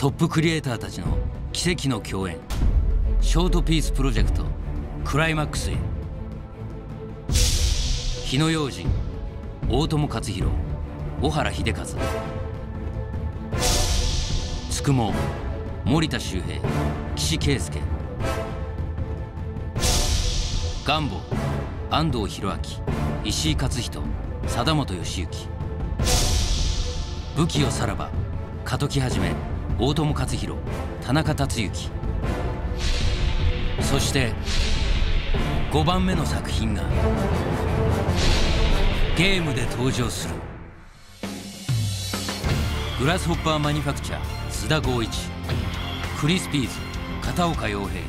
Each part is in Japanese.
トップクリエイターたちの奇跡の共演。ショートピースプロジェクト。クライマックスへ。火の用心大友克洋。小原秀和。つくも森田修平。岸圭介。ガンボ安藤弘明。石井勝人。貞本義行。武器をさらば。加藤木はじめ。大友克洋田中達之。そして5番目の作品がゲームで登場する。グラスホッパーマニファクチャー須田剛一。クリスピーズ片岡洋平。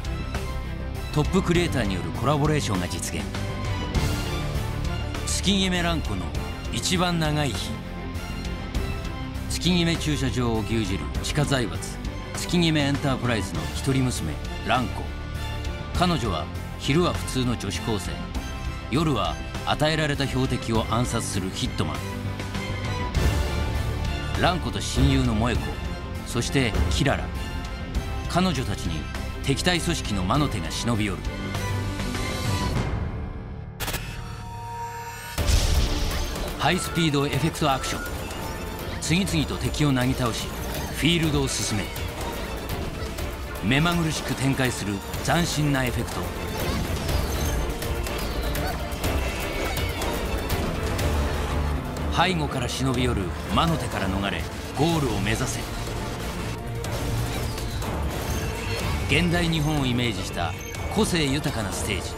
トップクリエイターによるコラボレーションが実現。月決め蘭子の一番長い日。月決め駐車場を牛耳る地下財閥月決めエンタープライズの一人娘蘭子。彼女は昼は普通の女子高生。夜は与えられた標的を暗殺するヒットマン。蘭子と親友の萌子そしてキララ。彼女たちに敵対組織の魔の手が忍び寄る。ハイスピードエフェクトアクション。次々と敵をなぎ倒しフィールドを進め目まぐるしく展開する斬新なエフェクト。背後から忍び寄る魔の手から逃れゴールを目指せ。現代日本をイメージした個性豊かなステージ。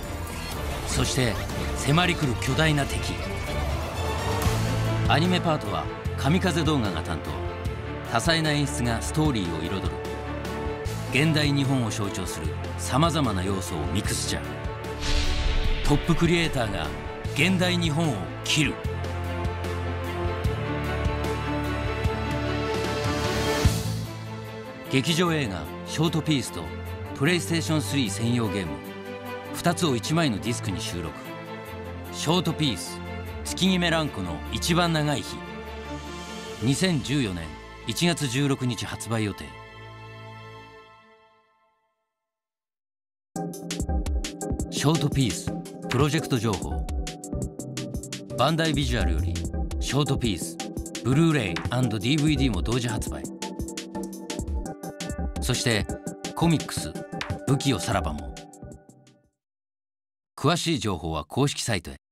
そして迫り来る巨大な敵。アニメパートは神風動画が担当。多彩な演出がストーリーを彩る。現代日本を象徴するさまざまな要素をミクスチャートップクリエイターが現代日本を切る。劇場映画「ショートピース」とプレイステーション3専用ゲーム。2つを1枚のディスクに収録。ショートピース月決め蘭子の一番長い日。2014年1月16日発売予定。ショートピースプロジェクト情報。バンダイビジュアルよりショートピースブルーレイ &DVD も同時発売。そしてコミックス武器をさらばも。詳しい情報は公式サイトへ。